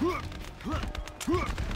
Huh!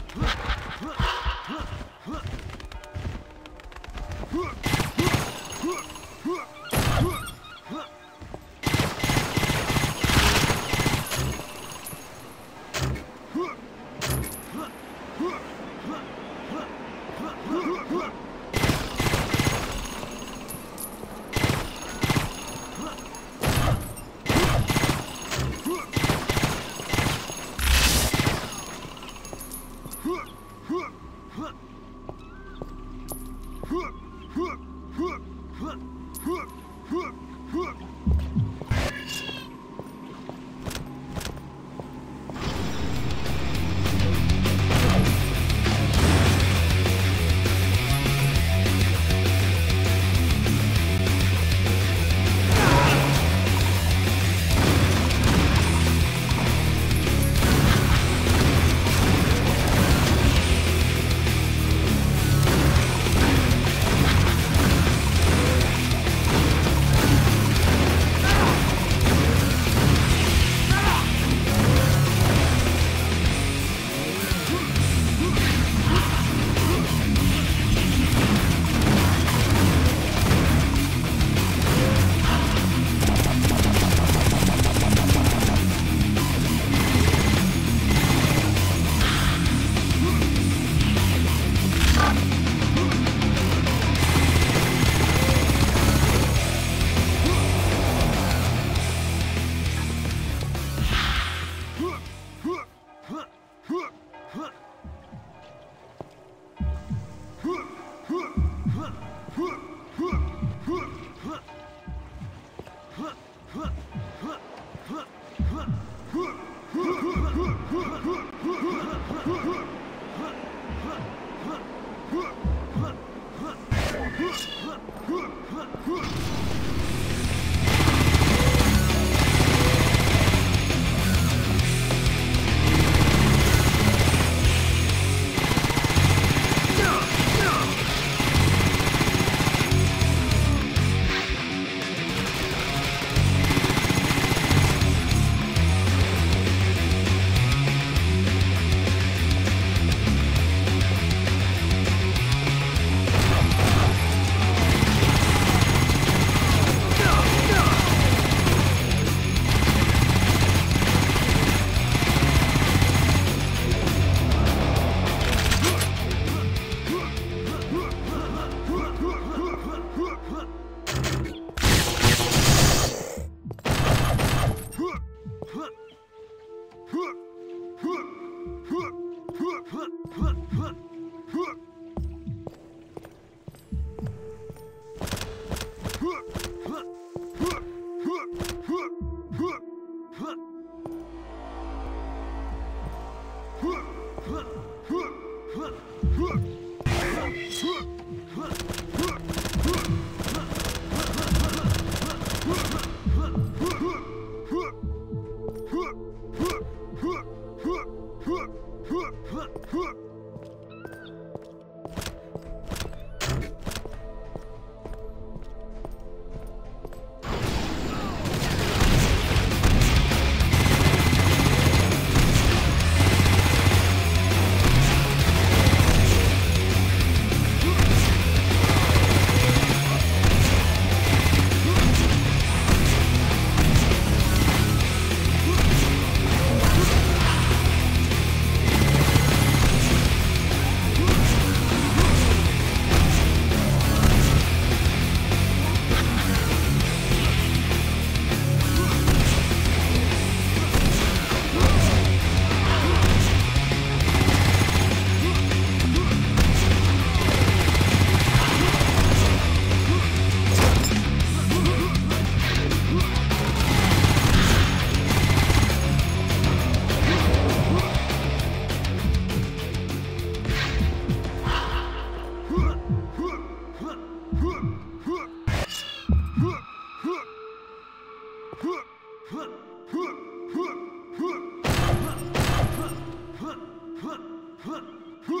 哈哈哈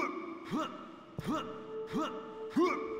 哈哈哈哈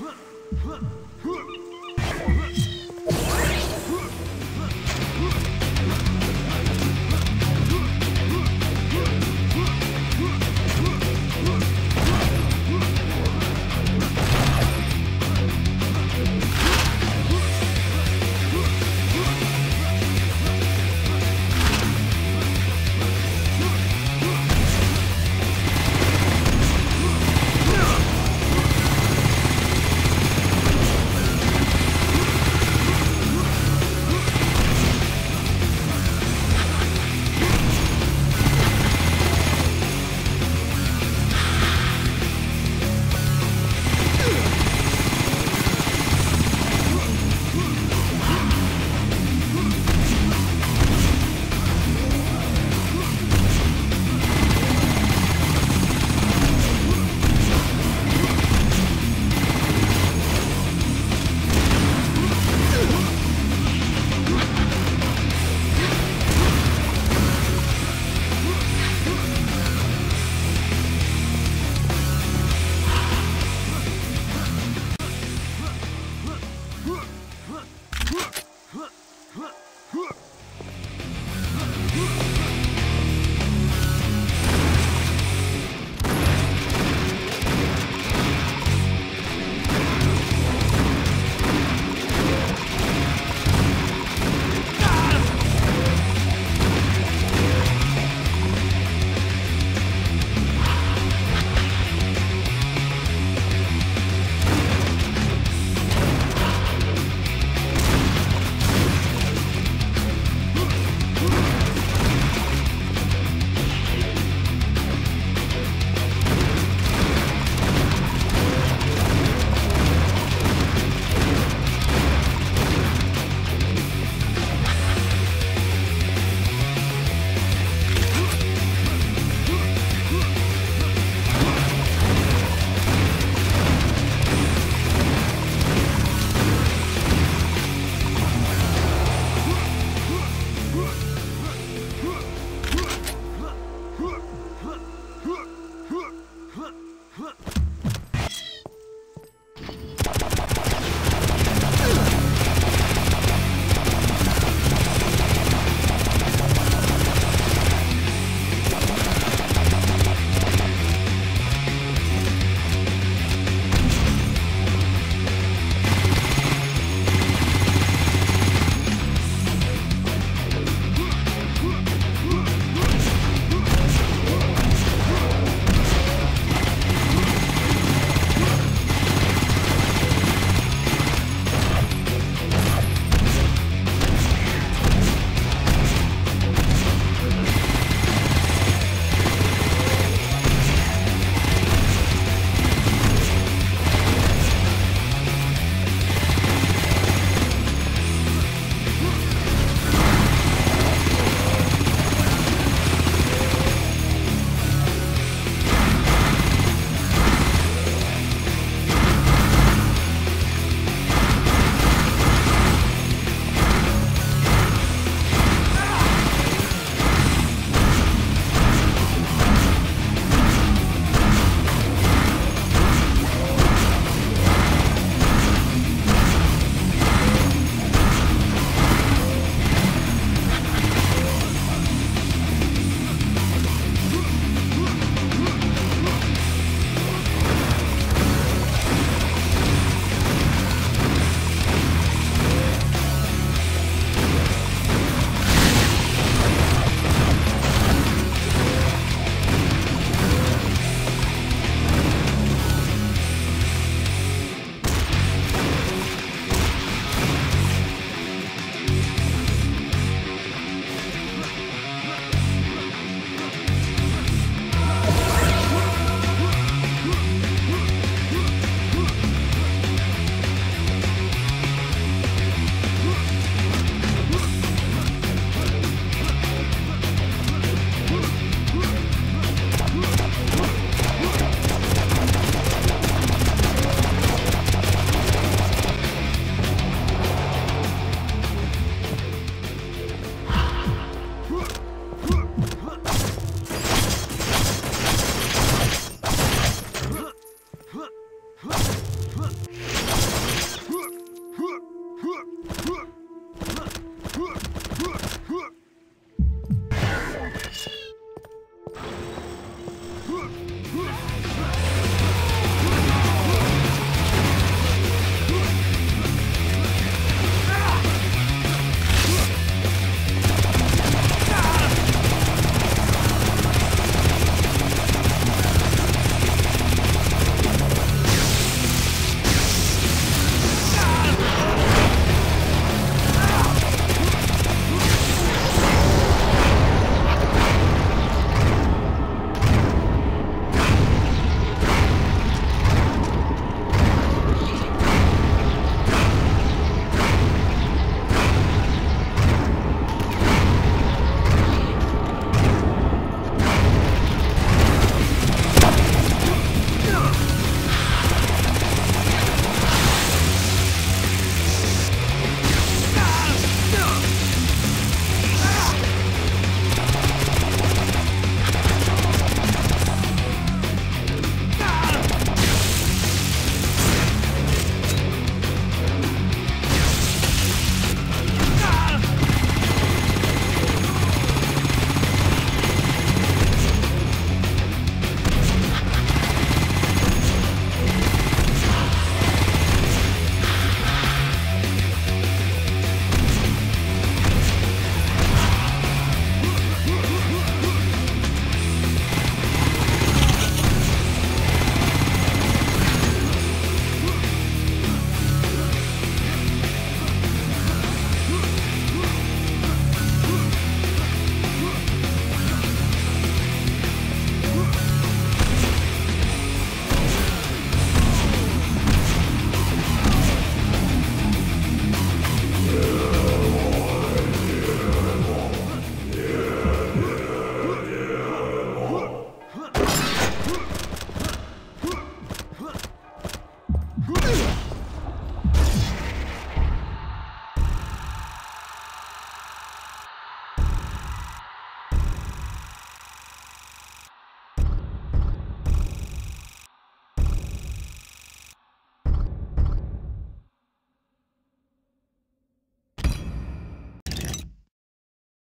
เพื่